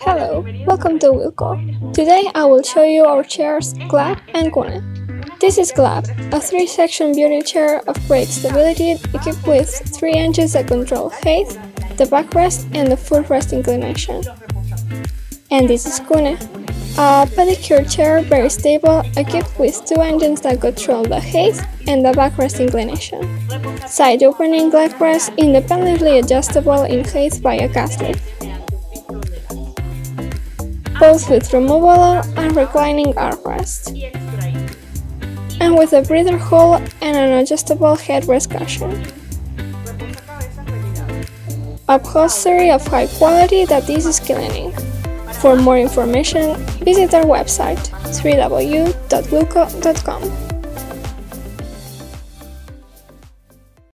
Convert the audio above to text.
Hello, welcome to Weelko. Today I will show you our chairs Glab and Kune. This is Glab, a three-section beauty chair of great stability equipped with three engines that control height, the backrest and the footrest inclination. And this is Kune, a pedicure chair very stable equipped with two engines that control the height and the backrest inclination. Side opening leg rest independently adjustable in height by a gas lift both with removable and reclining armrest, and with a breather hole and an adjustable headrest cushion. Upholstery of high quality that is cleaning. For more information, visit our website www.weelko.com.